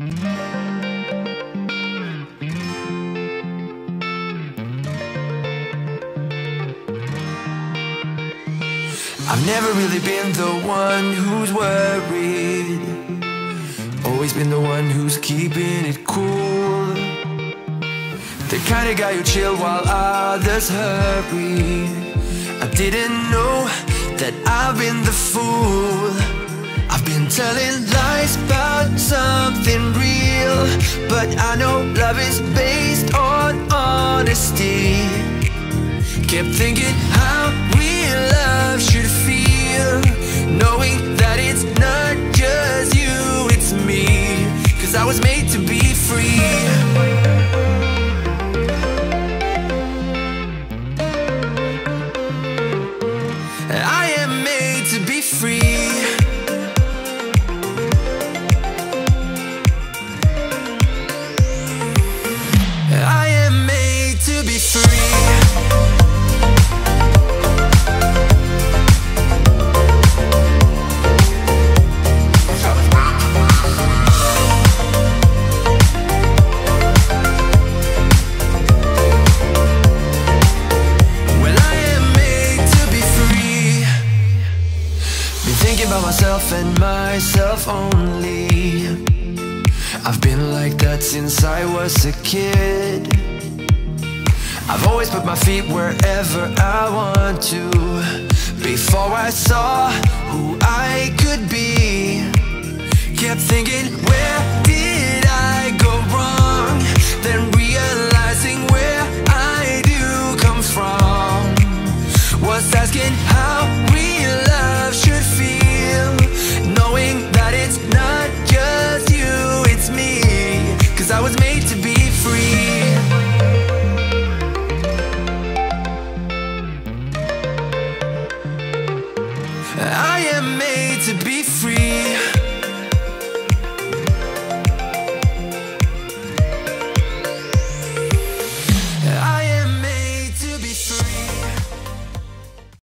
I've never really been the one who's worried. Always been the one who's keeping it cool. The kind of guy who chill while others hurry. I didn't know that I've been the fool But I know love is based on honesty. Kept thinking how real love should feel Knowing that it's not just you, it's me. Cause I was made to be free thinking about myself and myself only. I've been like that since I was a kid. I've always put my feet wherever I want to. Before I saw who I could be, kept thinking, where did I go wrong? Then realizing where I do come from was asking how I was made to be free. I am made to be free.